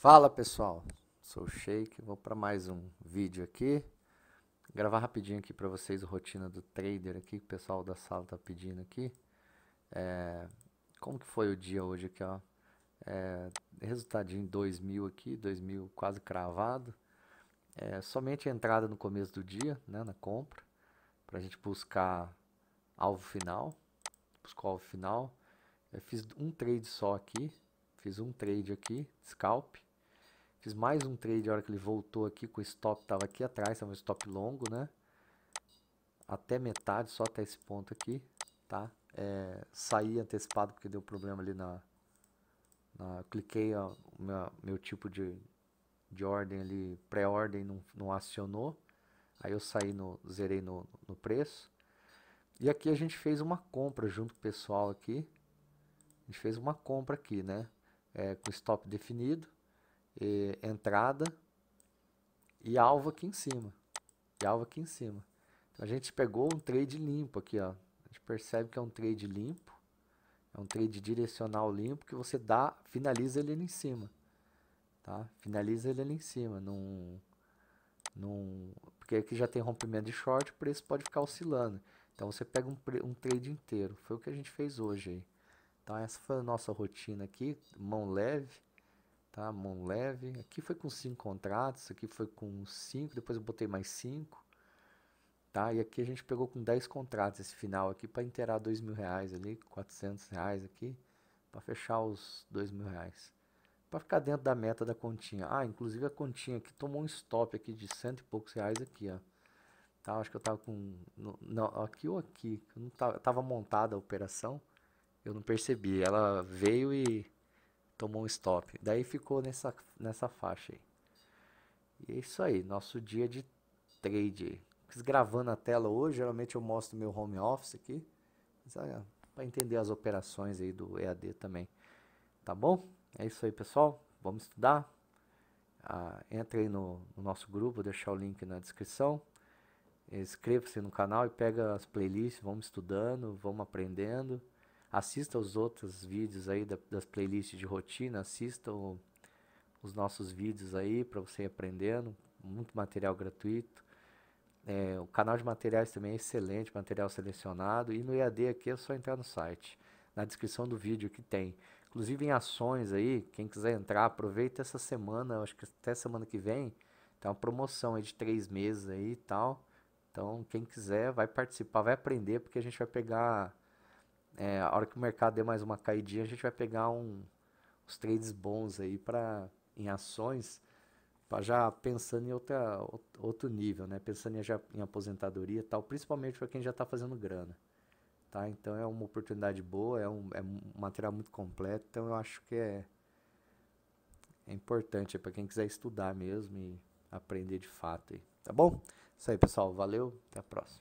Fala pessoal, sou o Sheik, vou para mais um vídeo aqui. Gravar rapidinho aqui para vocês a rotina do trader aqui, que o pessoal da sala tá pedindo aqui. É, como que foi o dia hoje aqui, ó. É, resultadinho 2000 aqui, 2000 quase cravado. É, somente a entrada no começo do dia, né, na compra, para a gente buscar alvo final. Buscar alvo final. Eu fiz um trade só aqui, fiz um trade aqui, scalp. Fiz mais um trade a hora que ele voltou aqui, com o stop estava aqui atrás, estava um stop longo, né? Até metade, só até esse ponto aqui, tá? É, saí antecipado porque deu problema ali na... na cliquei, ó, meu, meu tipo de, de ordem ali, pré-ordem não, não acionou. Aí eu saí no, zerei no, no preço. E aqui a gente fez uma compra junto com o pessoal aqui. A gente fez uma compra aqui, né? É, com stop definido e, entrada e alvo aqui em cima. E alvo aqui em cima. Então a gente pegou um trade limpo aqui, ó. A gente percebe que é um trade limpo. É um trade direcional limpo que você dá, finaliza ele ali em cima. Tá? Finaliza ele ali em cima. Num, num, porque aqui já tem rompimento de short, o preço pode ficar oscilando. Então você pega um, um trade inteiro. Foi o que a gente fez hoje aí. Então essa foi a nossa rotina aqui, mão leve tá? Mão leve. Aqui foi com 5 contratos, aqui foi com 5, depois eu botei mais 5, tá? E aqui a gente pegou com 10 contratos esse final aqui para inteirar 2 mil reais ali, 400 reais aqui, para fechar os 2 mil reais. Para ficar dentro da meta da continha. Ah, inclusive a continha aqui tomou um stop aqui de cento e poucos reais aqui, ó. Tá, acho que eu tava com. No, não, aqui ou aqui. Eu não tava, tava montada a operação. Eu não percebi. Ela veio e tomou um stop. Daí ficou nessa, nessa faixa aí. E é isso aí, nosso dia de trade. Fiz gravando a tela hoje, geralmente eu mostro meu home office aqui. Para entender as operações aí do EAD também. Tá bom? É isso aí, pessoal. Vamos estudar. Ah, entre aí no, no, nosso grupo, vou deixar o link na descrição. Inscreva-se no canal e pega as playlists, vamos estudando, vamos aprendendo. Assista os outros vídeos aí da, das playlists de rotina, assista o, os nossos vídeos aí para você ir aprendendo, muito material gratuito. É, o canal de materiais também é excelente, material selecionado. E no EAD aqui é só entrar no site, na descrição do vídeo que tem. Inclusive em ações aí, quem quiser entrar, aproveita essa semana, acho que até semana que vem, tem uma promoção aí de três meses aí e tal. Então, quem quiser vai participar, vai aprender, porque a gente vai pegar é, a hora que o mercado der mais uma caidinha, a gente vai pegar um, uns trades bons aí para em ações, para já pensando em outra, outro nível, né? Pensando em, já, em aposentadoria tal, principalmente para quem já está fazendo grana. Tá? Então é uma oportunidade boa, é um, é um material muito completo, então eu acho que é, é importante para quem quiser estudar mesmo e aprender de fato. Aí, tá bom? Isso aí, pessoal. Valeu, até a próxima.